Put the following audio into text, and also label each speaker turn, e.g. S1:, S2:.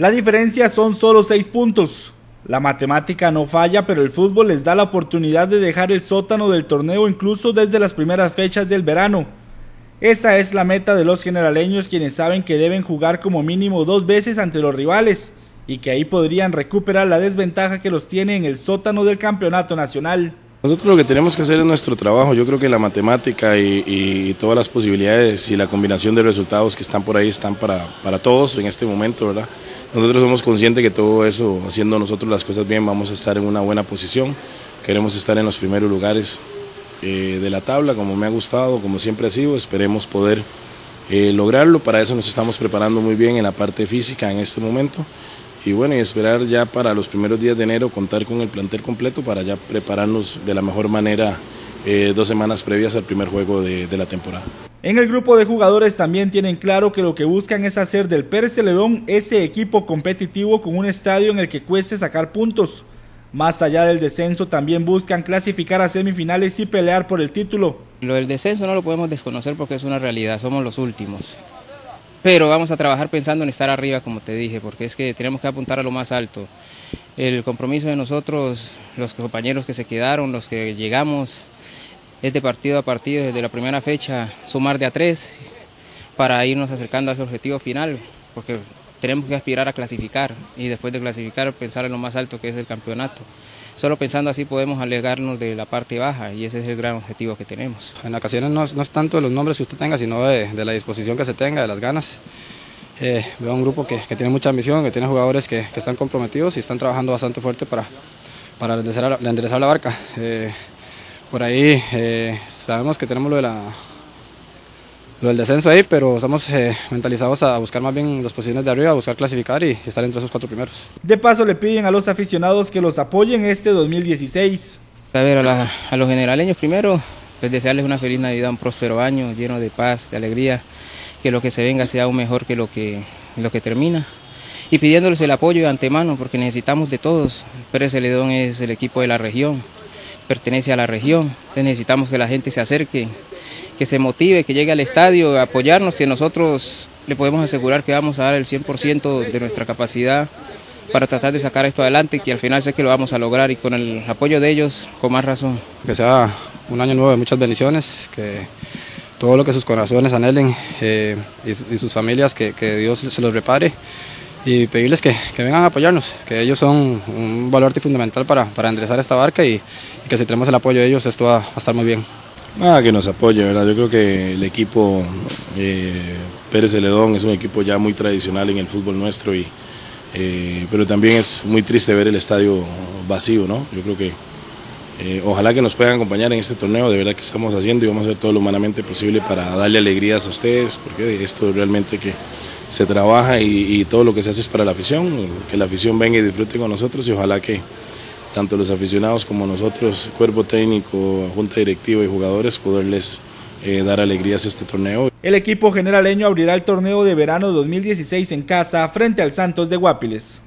S1: La diferencia son solo seis puntos. La matemática no falla, pero el fútbol les da la oportunidad de dejar el sótano del torneo incluso desde las primeras fechas del verano. Esta es la meta de los generaleños quienes saben que deben jugar como mínimo dos veces ante los rivales y que ahí podrían recuperar la desventaja que los tiene en el sótano del campeonato nacional.
S2: Nosotros lo que tenemos que hacer es nuestro trabajo. Yo creo que la matemática y, todas las posibilidades y la combinación de resultados que están por ahí están para, para todos en este momento, ¿verdad? Nosotros somos conscientes que todo eso, haciendo nosotros las cosas bien, vamos a estar en una buena posición. Queremos estar en los primeros lugares eh, de la tabla, como me ha gustado, como siempre ha sido. Esperemos poder eh, lograrlo. Para eso nos estamos preparando muy bien en la parte física en este momento y bueno, y esperar ya para los primeros días de enero contar con el plantel completo para ya prepararnos de la mejor manera eh, dos semanas previas al primer juego de, la temporada.
S1: En el grupo de jugadores también tienen claro que lo que buscan es hacer del Pérez Celedón ese equipo competitivo con un estadio en el que cueste sacar puntos. Más allá del descenso también buscan clasificar a semifinales y pelear por el título.
S3: Lo del descenso no lo podemos desconocer porque es una realidad, somos los últimos. Pero vamos a trabajar pensando en estar arriba, como te dije, porque es que tenemos que apuntar a lo más alto. El compromiso de nosotros, los compañeros que se quedaron, los que llegamos, es de partido a partido, desde la primera fecha, sumar de a tres para irnos acercando a ese objetivo final, porque tenemos que aspirar a clasificar y después de clasificar pensar en lo más alto que es el campeonato. Solo pensando así podemos alegarnos de la parte baja y ese es el gran objetivo que tenemos.
S4: En ocasiones no, es tanto de los nombres que usted tenga, sino de, la disposición que se tenga, de las ganas. Eh, veo un grupo que, tiene mucha ambición, que tiene jugadores que, están comprometidos y están trabajando bastante fuerte para, para enderezar, la, barca. Eh, por ahí eh, sabemos que tenemos lo de la lo del descenso ahí, pero estamos eh, mentalizados a buscar más bien las posiciones de arriba, a buscar clasificar y estar entre esos cuatro primeros.
S1: De paso le piden a los aficionados que los apoyen este 2016.
S3: A ver, a, los generaleños primero, pues desearles una feliz Navidad, un próspero año lleno de paz, de alegría, que lo que se venga sea aún mejor que lo que, lo que termina. Y pidiéndoles el apoyo de antemano, porque necesitamos de todos. Pérez Celedón es el equipo de la región, pertenece a la región, necesitamos que la gente se acerque, que se motive, que llegue al estadio a apoyarnos, que nosotros le podemos asegurar que vamos a dar el 100% de nuestra capacidad para tratar de sacar esto adelante, y que al final sé que lo vamos a lograr y con el apoyo de ellos, con más razón.
S4: Que sea un año nuevo de muchas bendiciones, que todo lo que sus corazones anhelen eh, y, sus familias, que, Dios se los prepare y pedirles que, vengan a apoyarnos, que ellos son un baluarte fundamental para, para enderezar esta barca y, que si tenemos el apoyo de ellos esto va a estar muy bien.
S2: Nada, que nos apoye, ¿verdad? Yo creo que el equipo eh, Pérez Celedón es un equipo ya muy tradicional en el fútbol nuestro, y, eh, pero también es muy triste ver el estadio vacío, ¿no? Yo creo que eh, ojalá que nos puedan acompañar en este torneo, de verdad que estamos haciendo y vamos a hacer todo lo humanamente posible para darle alegrías a ustedes, porque esto realmente que se trabaja y, todo lo que se hace es para la afición, que la afición venga y disfrute con nosotros y ojalá que tanto los aficionados como nosotros, cuerpo técnico, junta directiva y jugadores, poderles eh, dar alegrías a este torneo.
S1: El equipo generaleño abrirá el torneo de verano 2016 en casa frente al Santos de Guapiles.